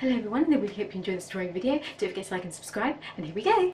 Hello everyone, We hope you enjoyed this drawing video. Don't forget to like and subscribe, and here we go!